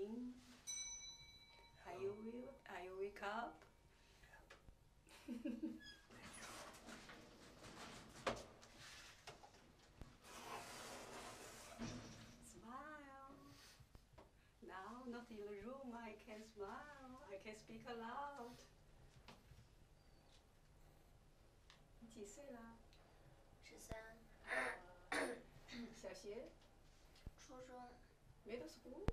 Good morning. Are you will? Are you wake up? smile. Now not in the room. I can smile. I can speak aloud. 你几岁了？十三，小学初中， ？Middle school？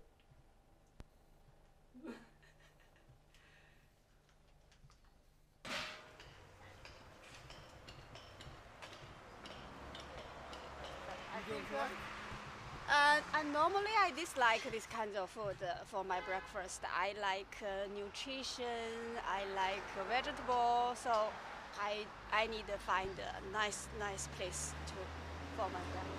Uh, and normally I dislike this kind of food uh, for my breakfast. I like uh, nutrition. I like uh, vegetable. So I I need to find a nice nice place to for my breakfast.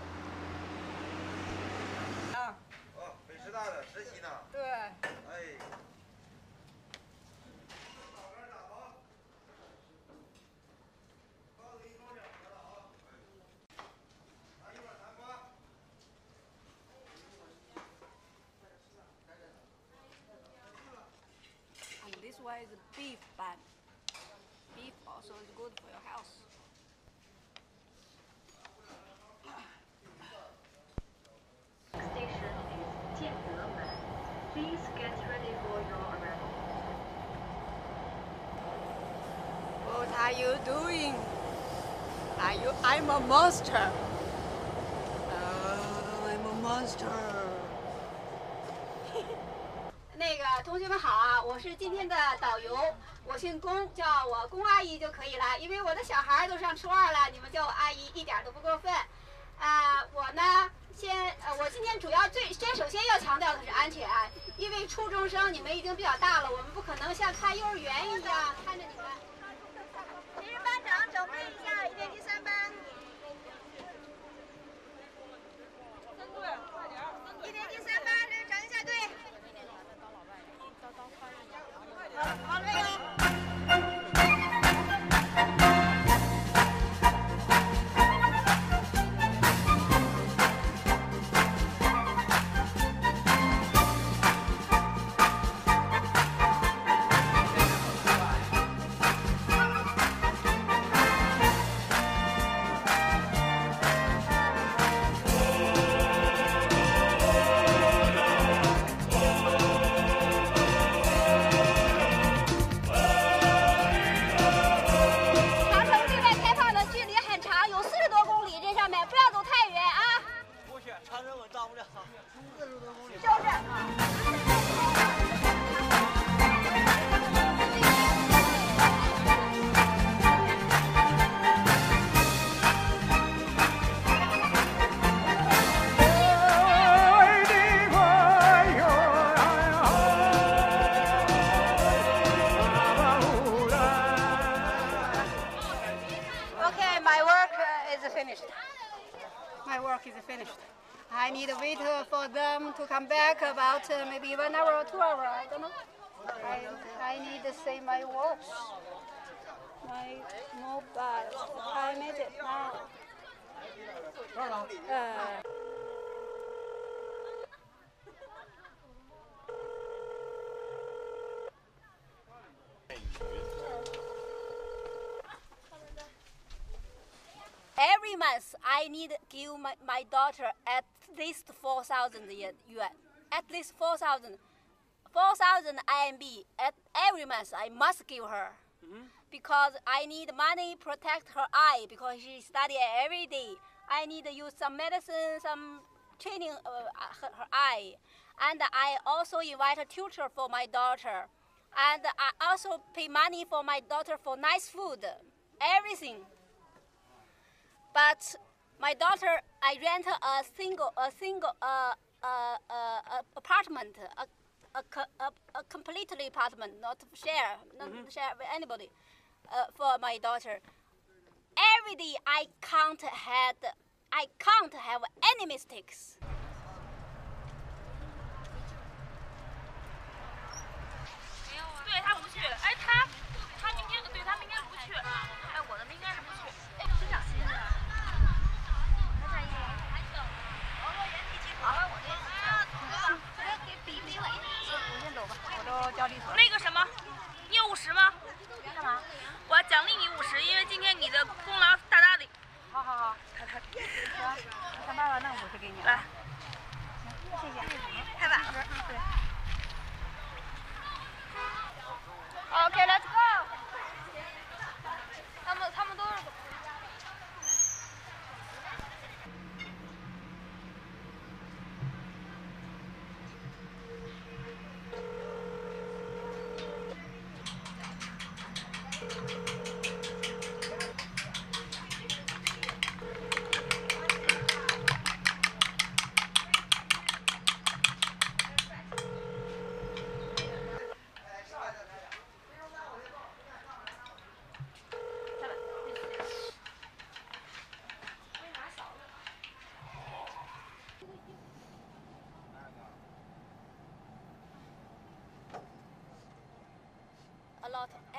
but beef also is good for your health. Please get ready for your arrival. What are you doing? Are you? I'm a monster. Oh, I'm a monster. 那个同学们好啊，我是今天的导游，我姓龚，叫我龚阿姨就可以了。因为我的小孩都上初二了，你们叫我阿姨一点都不过分。啊、我呢，先呃，我今天主要最先首先要强调的是安全，因为初中生你们已经比较大了，我们不可能像看幼儿园一样看着你们。谁是班长？准备一下，一年级三班。长城我到不了。就是。 Okay, my work uh, is finished. My work is finished. I need to wait for them to come back about uh, maybe one hour or two hours. I don't know. I, I need to say my watch, My mobile. I made it now. Uh, Every month, I need give my, my daughter at least 4,000 yuan. At least 4,000. 4,000 RMB at every month I must give her. Because I need money protect her eye because she study every day. I need to use some medicine, some training uh, her, her eye. And I also invite a tutor for my daughter. And I also pay money for my daughter for nice food. Everything. But my daughter, I rent a single, a single, uh, uh, uh, uh, apartment, a, a, a, a completely apartment, not share, not share with anybody, uh, for my daughter. Every day I can't had, I can't have any mistakes.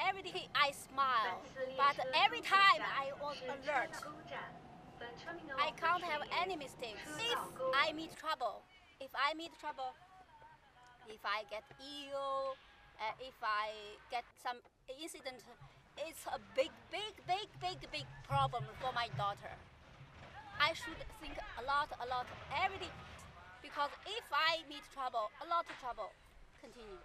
Every day I smile, but every time I was alert. I can't have any mistakes. If I meet trouble, if I meet trouble, if I get ill, uh, if I get some incident, it's a big, big, big, big, big problem for my daughter. I should think a lot, a lot every day, because if I meet trouble, a lot of trouble, continue.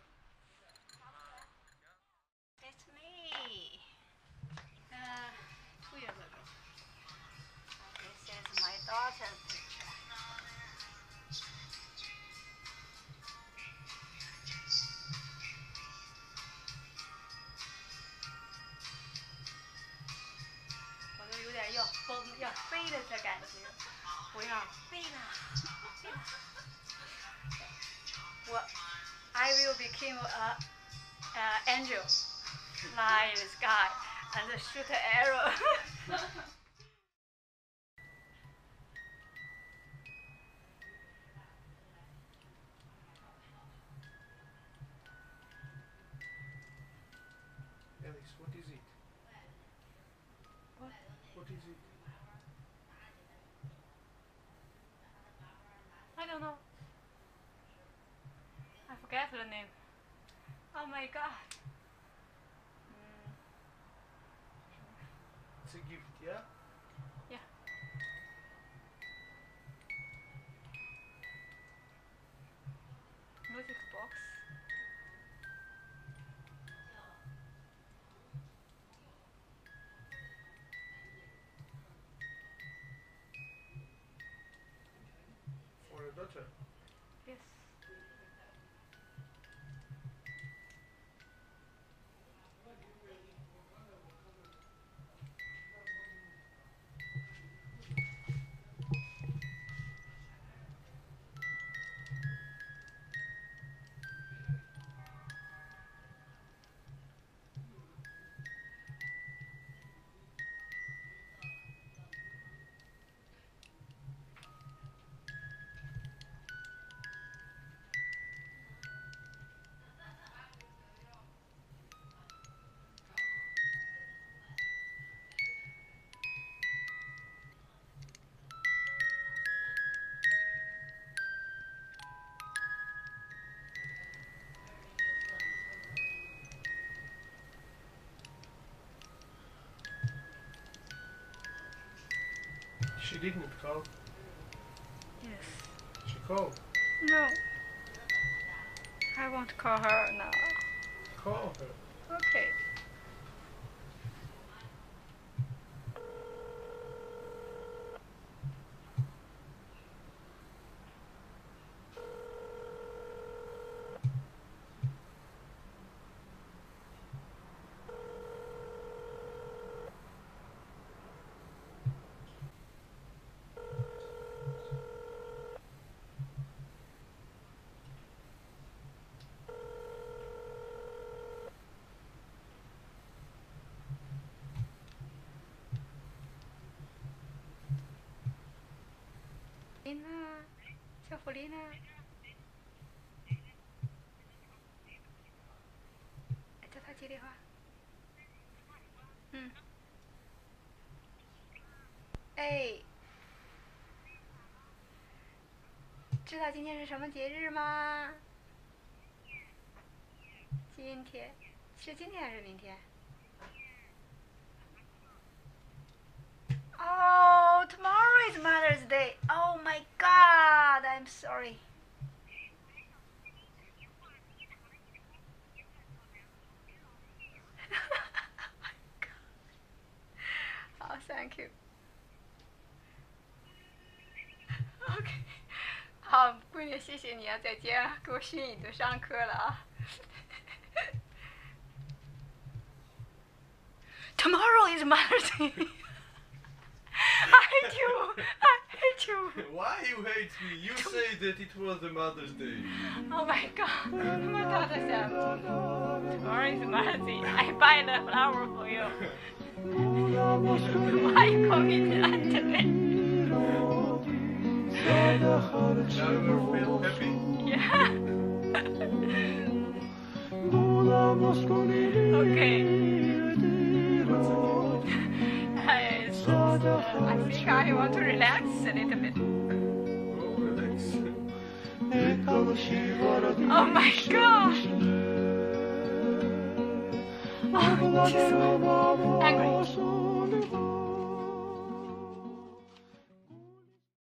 I will become a uh, angel fly in the sky and shoot an arrow. don't know. I forget the name. Oh my god. Mm, gift, yeah? yeah. Yes. Didn't call. Yes. She called. No. I want to call her now. Call her. Okay. Lina，小狐狸呢？叫他接电话。嗯。哎，知道今天是什么节日吗？今天是今天还是明天？哦 Tomorrow is Mother's Day. Oh my god, I'm sorry. oh, thank you. OK，好，闺女，谢谢你啊，再见，给我训一顿，上课了啊。Tomorrow um, is Mother's Day. I hate you. I hate you. Why you hate me? You say that it was a Mother's Day. Oh my god. My daughter said, tomorrow is Mother's Day. I buy the flower for you. Why you call me the Anthony? Now you feel happy? Yeah. okay. I think I want to relax a little bit. Oh, relax. Oh my god! Oh, Jesus.